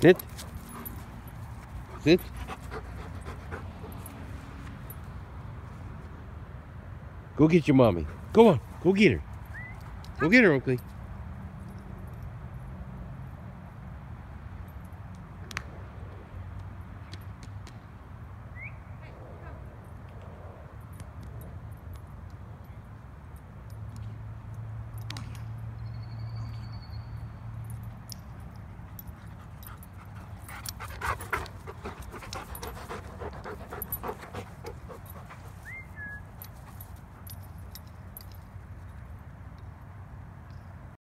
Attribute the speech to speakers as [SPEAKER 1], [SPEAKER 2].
[SPEAKER 1] Sit. Sit. Go get your mommy. Go on. Go get her. Go get her, Oakley.